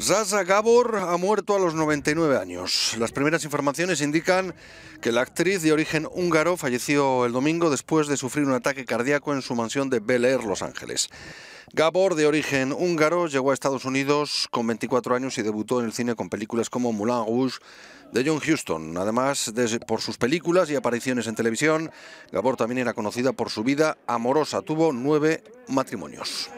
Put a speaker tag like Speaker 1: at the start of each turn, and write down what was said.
Speaker 1: Zaza Gabor ha muerto a los 99 años. Las primeras informaciones indican que la actriz de origen húngaro falleció el domingo después de sufrir un ataque cardíaco en su mansión de Bel Air, Los Ángeles. Gabor, de origen húngaro, llegó a Estados Unidos con 24 años y debutó en el cine con películas como Moulin Rouge de John Huston. Además, de, por sus películas y apariciones en televisión, Gabor también era conocida por su vida amorosa. Tuvo nueve matrimonios.